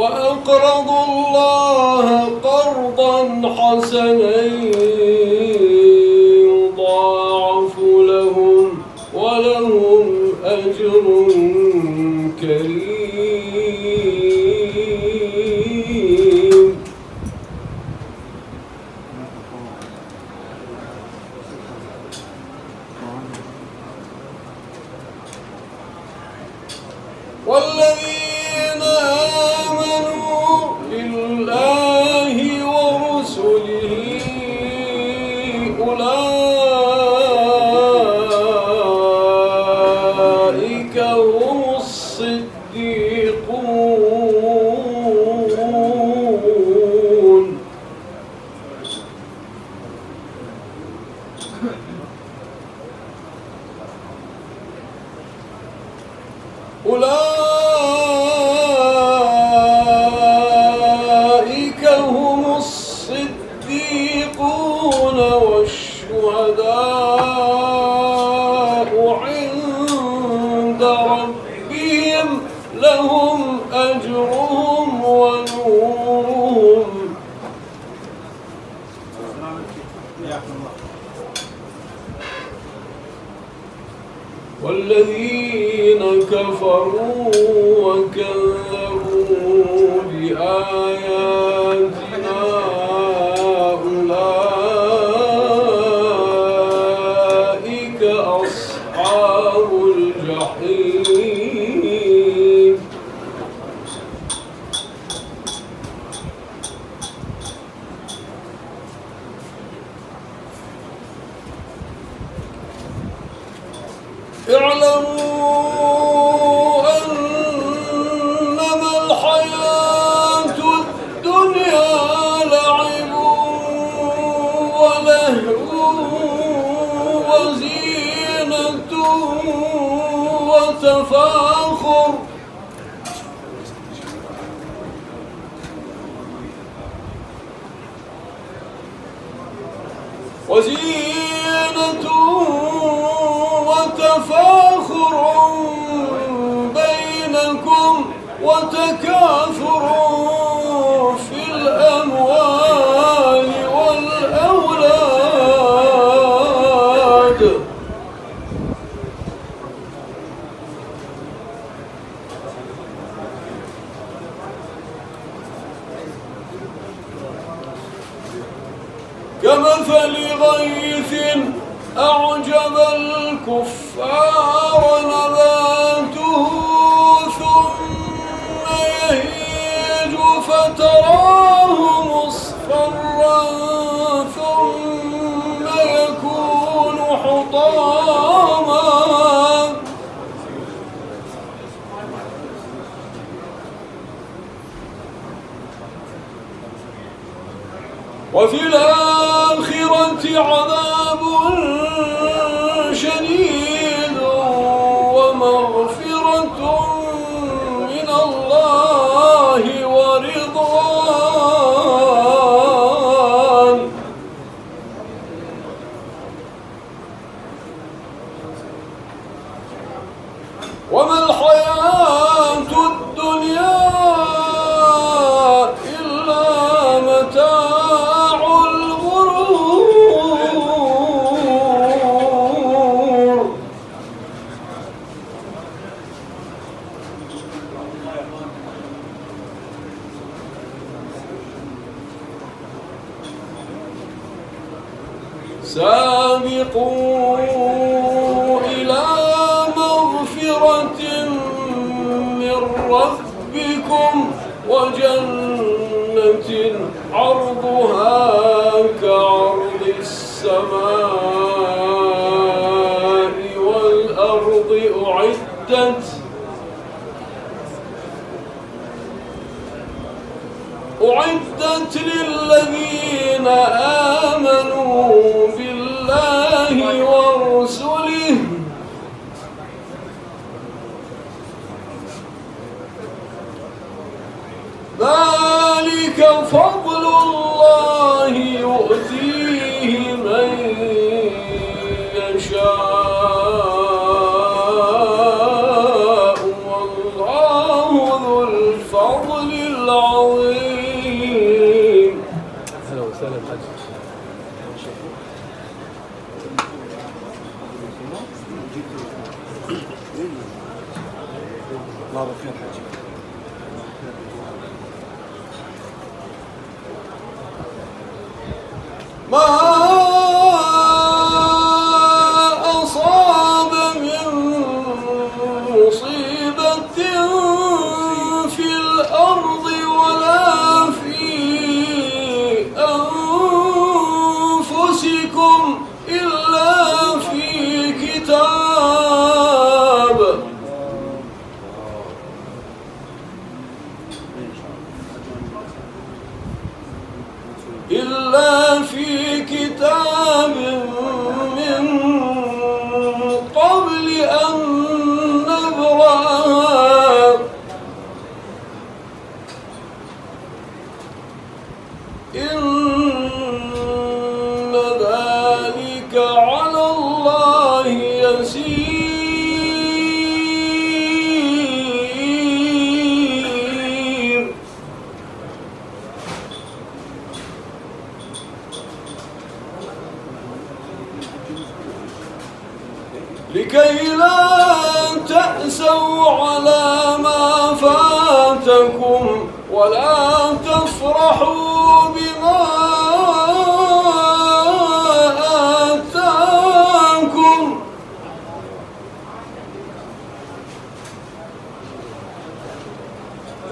وأقرضوا الله قرضا حسنا يضاعف لهم ولهم أجر كريم. والذين Ulão! وكذبوا بآياتنا وتفاخر وزينة وتفاخر بينكم وتكاثر. الآخرة عذاب. سابقوا إلى مغفرة من ربكم وجنة عرضها كعرض السماء والأرض أعدت أعدت للذين آمنوا بالله ورسله. ذلك فضل الله يبارك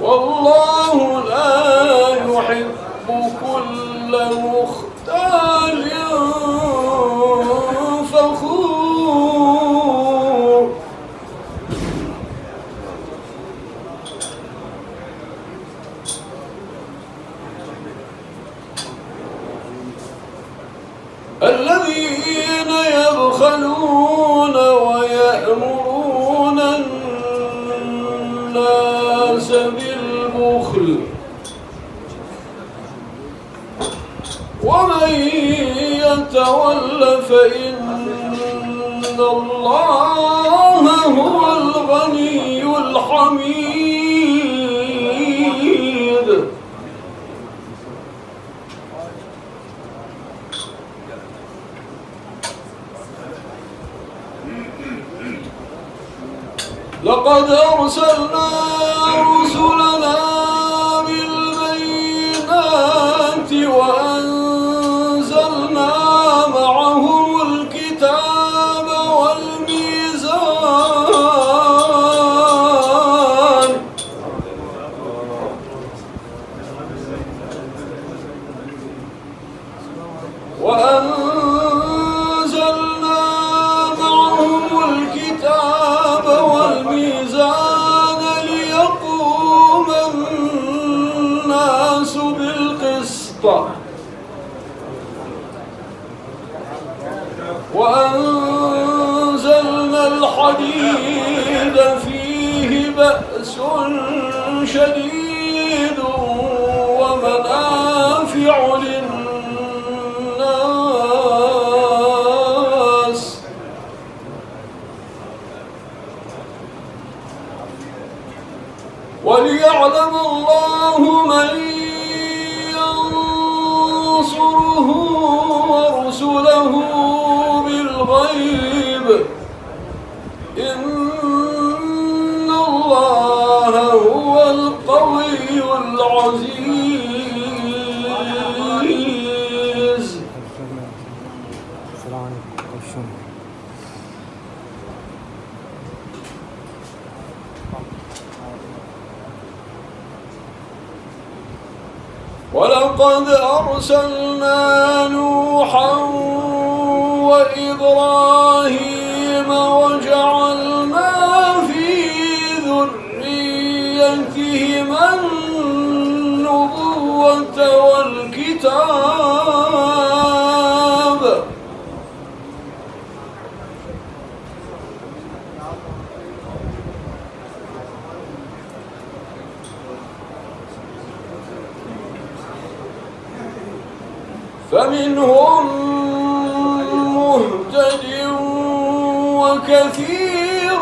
والله لا يحب كل مختال بالبخل ومن يتول فإن الله هو الغني الحميد. لقد أرسلنا رسلنا وأنزلنا الحديد فيه بأس شديد ومنافع للناس. وليعلم الله من ينصره أرسلنا نوحا وإبراهيم وجعلنا في ذريتهما النبوة والكتاب وكثير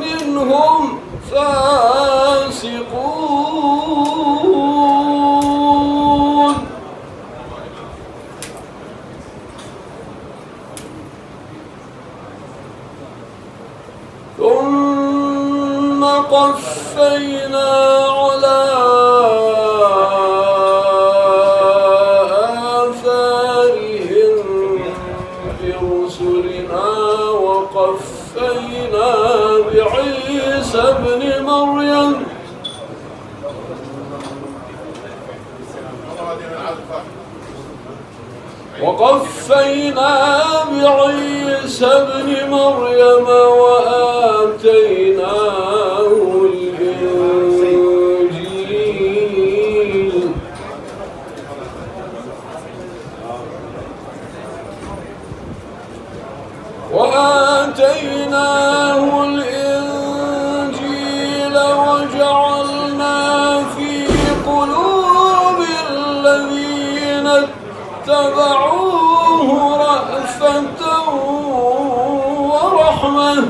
منهم فاسقون. ثم قفينا وقفينا بعيسى ابن مريم. وقفينا بعيسى ابن مريم وآتيناه اتبعوه رأفة ورحمة.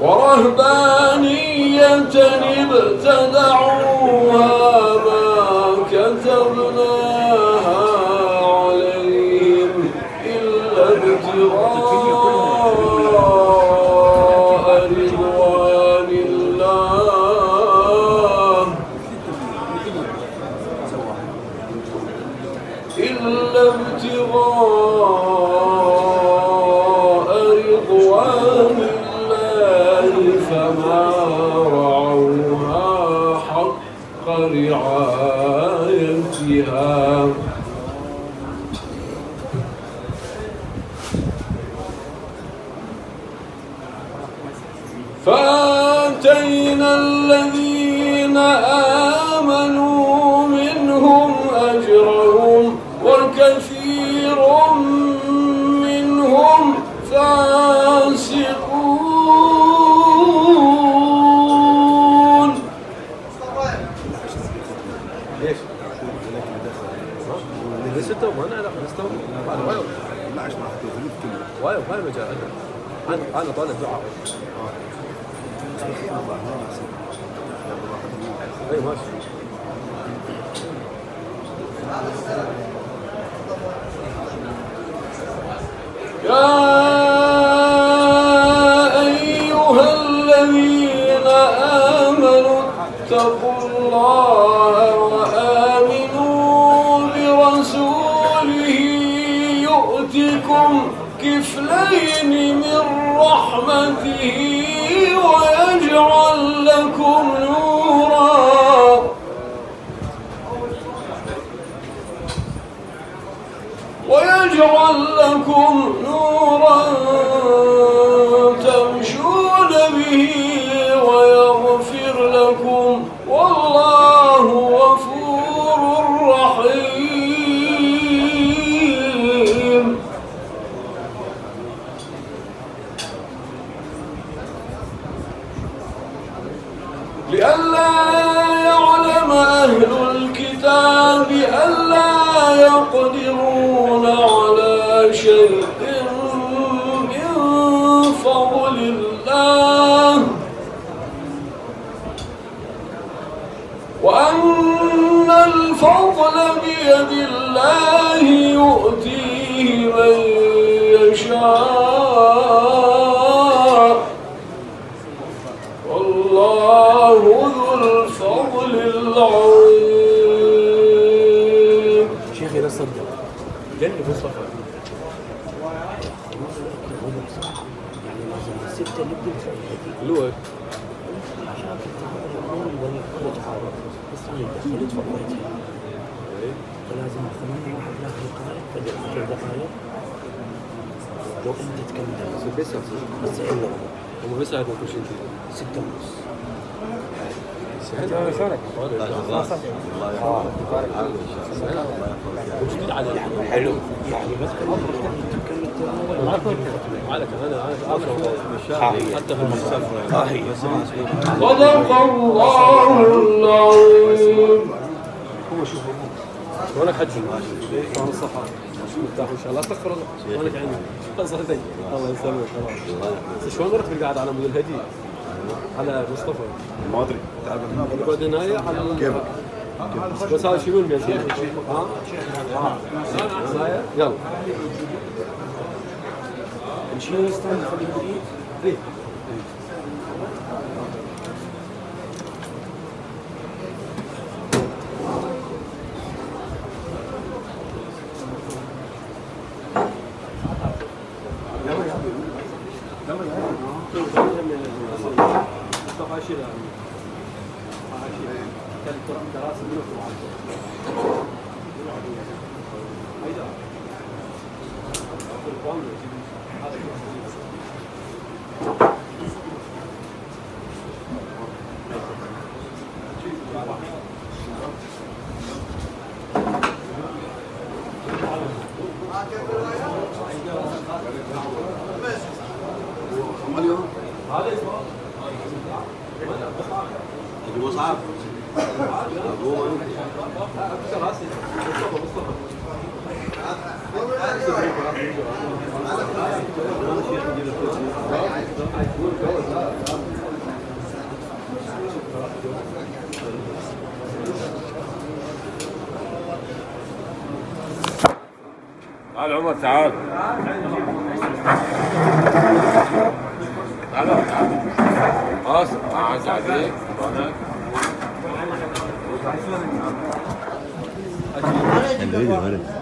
ورهبانية ابتدعوها ما فآتينا الذين آمنوا منهم أجرهم وكثير منهم فاسقون. ليش؟ ليش انت ما أنا لا نستوى وايد لا عشان راح تثلث كله وايد وايد مجال أنا أنا طالع دعاء. اتقوا الله وآمنوا برسوله يؤتكم كفلين من رحمته ويجعل لكم نورا. ويجعل لكم الفضل بيد الله يؤتيه من يشاء. والله ذو الفضل العظيم. شيخي لا تصدق جنب مصطفى. يعني لازم الستة اللي بتدخل اللي هو عشان تتعامل ولا يخرج حاله بس أنا دخلت فضيتها لو انت تكمل بس بس الا هم بس هذا كل شيء ستة ونص؟ وجديد على حلو يعني أنا حتى في المسافه آه هي صدق الله العظيم شلونك حج؟ شلون الصحة؟ مرتاح إن شاء الله استغفر الله عيني؟ شلون صحتك؟ الله يسلمك الله بس شلون رحت بالقعدة على مود الهدي؟ على مصطفى ما أدري تعال نقعد هنا على كيفك؟ بس هذا شنو الميزان؟ ها؟ يلا نشيل الستاند نخليه Hallo, mal schauen. Hallo, was? Ah, da geht. 对。